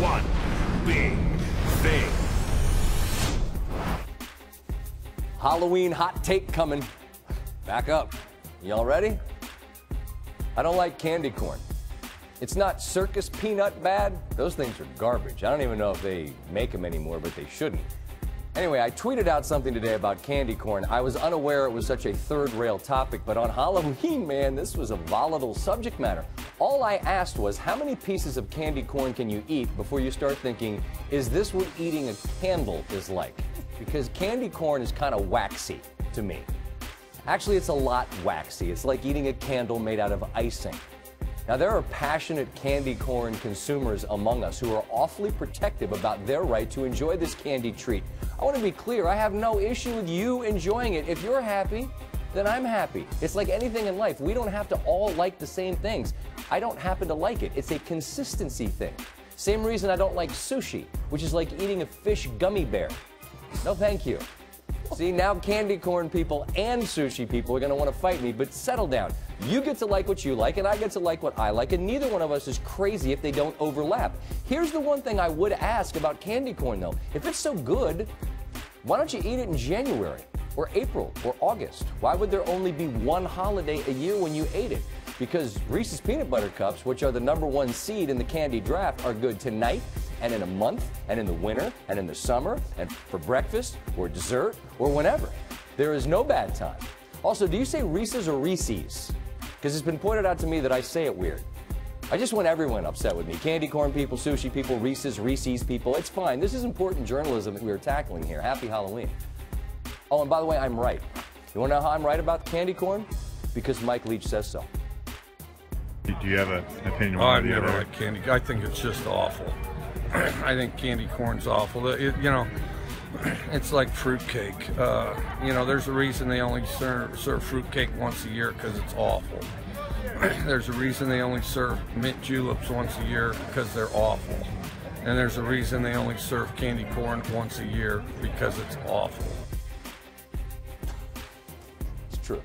one big thing. Halloween hot take coming. Back up. Y'all ready? I don't like candy corn. It's not circus peanut bad. Those things are garbage. I don't even know if they make them anymore, but they shouldn't. Anyway, I tweeted out something today about candy corn. I was unaware it was such a third rail topic, but on Halloween, man, this was a volatile subject matter. All I asked was, how many pieces of candy corn can you eat before you start thinking, is this what eating a candle is like? Because candy corn is kind of waxy to me. Actually, it's a lot waxy. It's like eating a candle made out of icing. Now, there are passionate candy corn consumers among us who are awfully protective about their right to enjoy this candy treat. I want to be clear, I have no issue with you enjoying it. If you're happy, then I'm happy. It's like anything in life. We don't have to all like the same things. I don't happen to like it. It's a consistency thing. Same reason I don't like sushi, which is like eating a fish gummy bear. No, thank you. See, now candy corn people and sushi people are going to want to fight me, but settle down. You get to like what you like, and I get to like what I like, and neither one of us is crazy if they don't overlap. Here's the one thing I would ask about candy corn, though. If it's so good, why don't you eat it in January or April or August? Why would there only be one holiday a year when you ate it? Because Reese's Peanut Butter Cups, which are the number one seed in the candy draft, are good tonight and in a month and in the winter and in the summer and for breakfast or dessert or whenever. There is no bad time. Also, do you say Reese's or Reese's? Because it's been pointed out to me that I say it weird. I just want everyone upset with me. Candy corn people, sushi people, Reese's, Reese's people. It's fine. This is important journalism that we are tackling here. Happy Halloween. Oh, and by the way, I'm right. You want to know how I'm right about the candy corn? Because Mike Leach says so. Do you have an opinion? Oh, one I've way or the never liked candy. I think it's just awful. I think candy corn's awful. It, you know, it's like fruitcake. Uh, you know, there's a reason they only serve, serve fruitcake once a year because it's awful. there's a reason they only serve mint juleps once a year because they're awful. And there's a reason they only serve candy corn once a year because it's awful. It's true.